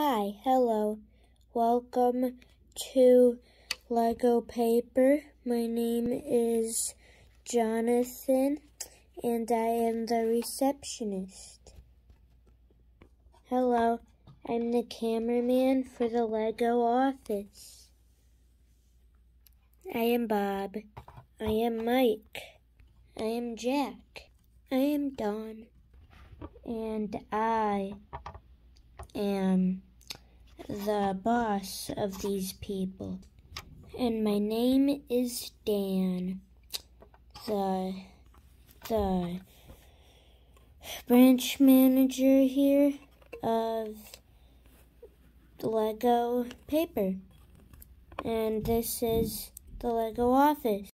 Hi, hello. Welcome to Lego Paper. My name is Jonathan and I am the receptionist. Hello, I'm the cameraman for the Lego office. I am Bob. I am Mike. I am Jack. I am Don. And I am the boss of these people. And my name is Dan, the, the branch manager here of the Lego Paper. And this is the Lego office.